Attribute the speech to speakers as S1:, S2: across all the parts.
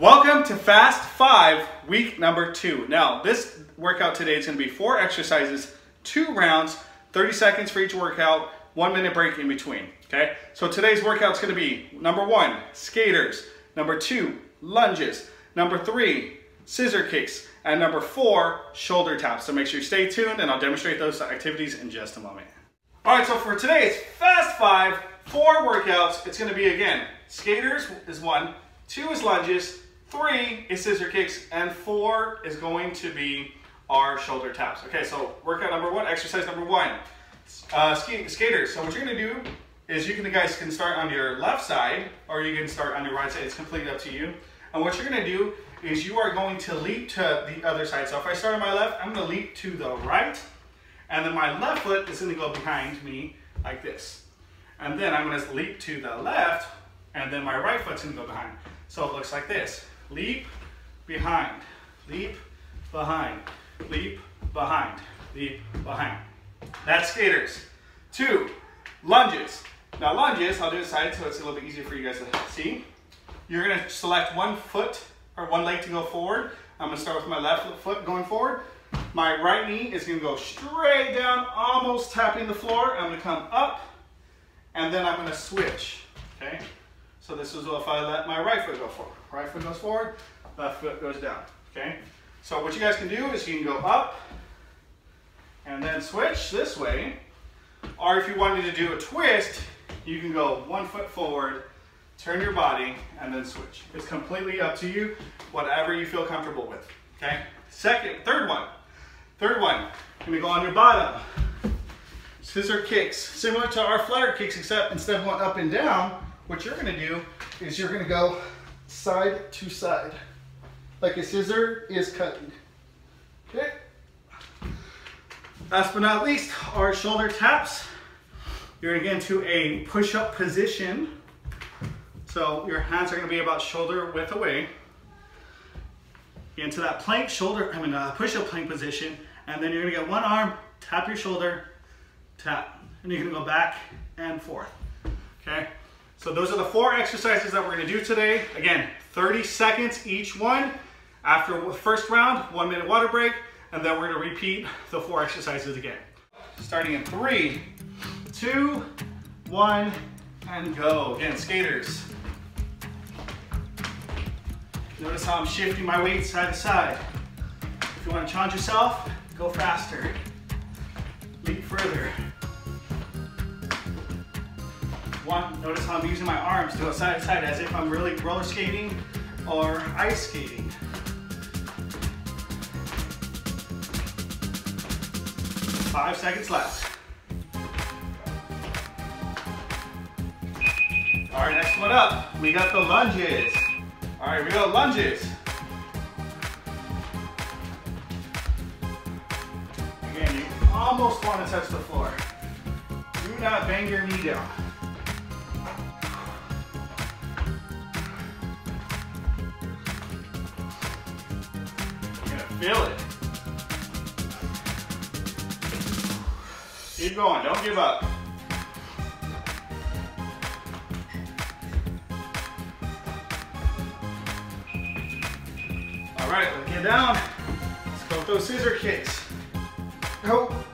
S1: Welcome to Fast 5, week number 2. Now, this workout today is going to be four exercises, two rounds, 30 seconds for each workout, one minute break in between. Okay, so today's workout is going to be number one, skaters, number two, lunges, number three, scissor kicks, and number four, shoulder taps. So make sure you stay tuned and I'll demonstrate those activities in just a moment. All right, so for today it's Fast 5, four workouts. It's going to be again, skaters is one, two is lunges, three is scissor kicks, and four is going to be our shoulder taps. Okay, so workout number one, exercise number one, uh, skaters. So what you're gonna do is you can, guys can start on your left side or you can start on your right side. It's completely up to you. And what you're gonna do is you are going to leap to the other side. So if I start on my left, I'm gonna leap to the right, and then my left foot is gonna go behind me like this. And then I'm gonna leap to the left, and then my right foot's gonna go behind. So it looks like this leap, behind, leap, behind, leap, behind, leap, behind. That's skaters. Two, lunges. Now lunges, I'll do it side so it's a little bit easier for you guys to see. You're gonna select one foot or one leg to go forward. I'm gonna start with my left foot going forward. My right knee is gonna go straight down, almost tapping the floor. I'm gonna come up, and then I'm gonna switch, okay? So this is if I let my right foot go forward. Right foot goes forward, left foot goes down, okay? So what you guys can do is you can go up and then switch this way. Or if you wanted to do a twist, you can go one foot forward, turn your body, and then switch. It's completely up to you, whatever you feel comfortable with, okay? Second, third one, third one, you're go on your bottom. Scissor kicks, similar to our flutter kicks, except instead of going up and down, what you're gonna do is you're gonna go side to side, like a scissor is cutting. Okay. Last but not least, our shoulder taps. You're gonna get into a push-up position. So your hands are gonna be about shoulder width away. Get into that plank shoulder, I mean uh, push-up plank position, and then you're gonna get one arm, tap your shoulder, tap, and you're gonna go back and forth, okay? So those are the four exercises that we're gonna do today. Again, 30 seconds each one. After the first round, one minute water break, and then we're gonna repeat the four exercises again. Starting in three, two, one, and go. Again, skaters. Notice how I'm shifting my weight side to side. If you wanna challenge yourself, go faster. Leap further. One, notice how I'm using my arms to go side to side as if I'm really roller skating or ice skating. Five seconds left. All right, next one up. We got the lunges. All right, we got lunges. Again, you almost want to touch the floor. Do not bang your knee down. Feel it. Keep going, don't give up. All right, let's get down. Let's go with those scissor kicks. Go.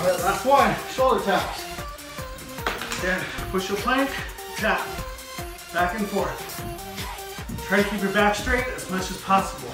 S1: All right, last one, shoulder taps. Again, push your plank, tap, back and forth. Try to keep your back straight as much as possible.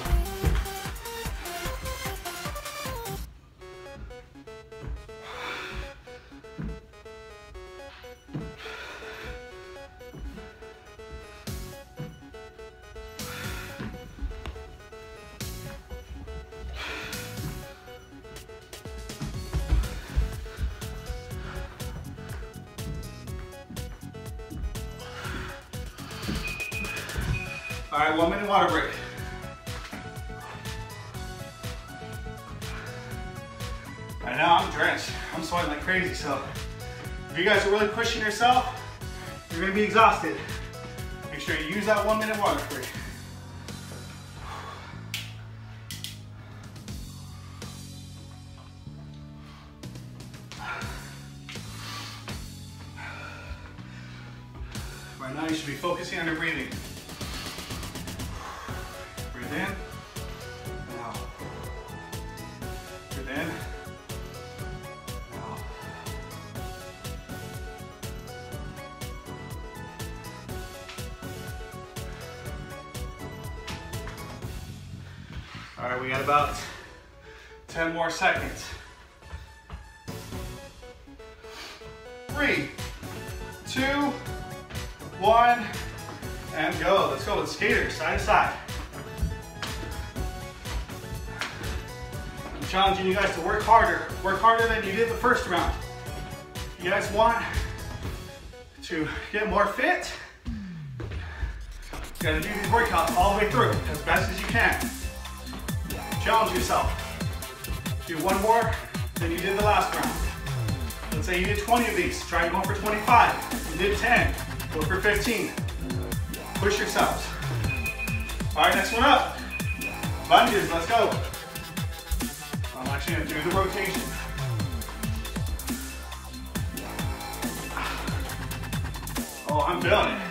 S1: All right, one minute water break. Right now I'm drenched. I'm sweating like crazy, so if you guys are really pushing yourself, you're gonna be exhausted. Make sure you use that one minute water break. Right now you should be focusing on your breathing. Breathe in, and out. In. All right, we got about 10 more seconds. Three, two, one, and go. Let's go with skaters, side to side. Challenging you guys to work harder. Work harder than you did the first round. You guys want to get more fit, you gotta do these workouts all the way through as best as you can. Challenge yourself. Do one more than you did the last round. Let's say you did 20 of these. Try going for 25. You did 10. Go for 15. Push yourselves. All right, next one up. Lunges, let's go. I'm actually gonna do the rotation. Oh, I'm feeling it.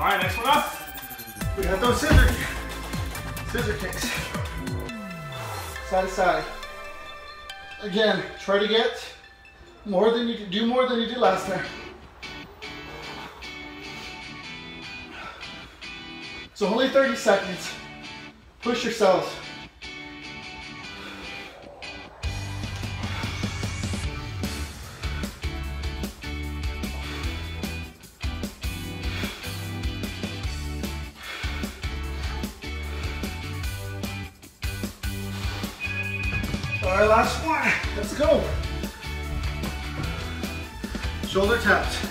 S1: All right, next one up. We got those scissor, scissor kicks. Side to side. Again, try to get more than you do more than you did last time. So only 30 seconds. Push yourselves. All right, last one. Let's go. Shoulder taps.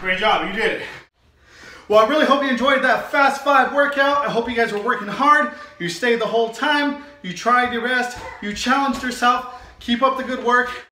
S1: Great job, you did it. Well, I really hope you enjoyed that Fast Five workout. I hope you guys were working hard. You stayed the whole time. You tried your best. You challenged yourself. Keep up the good work.